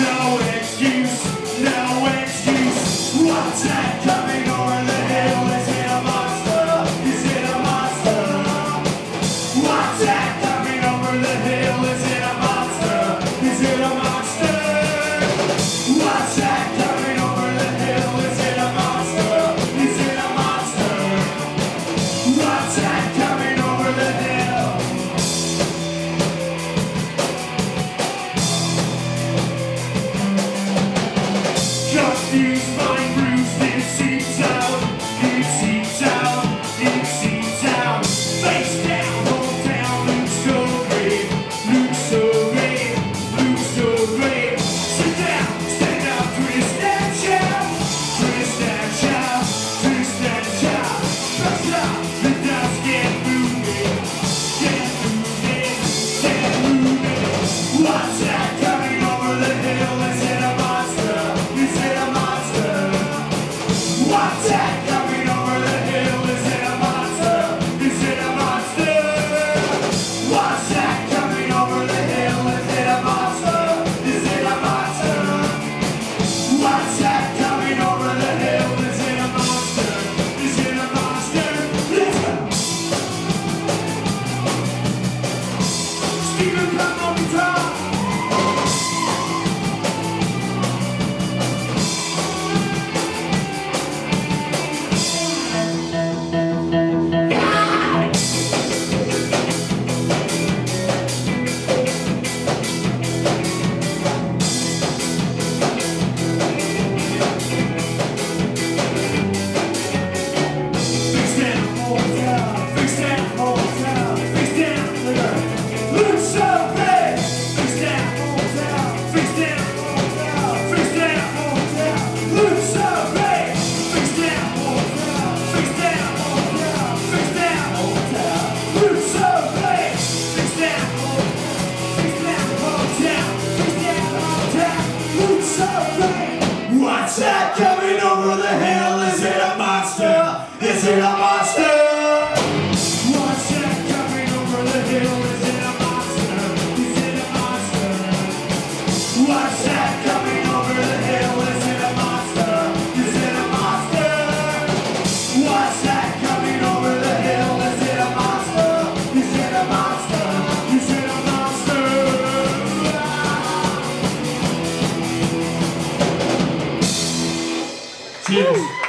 no excuse, no excuse. What's that? see. Steven Plant on guitar. Is it a monster? What's that coming over the hill? Is it a monster? Is it a monster? What's that coming over the hill? Is it a monster? Is it a monster? What's that coming over the hill? Is it a monster? Is it a monster? Is it a monster? Cheers.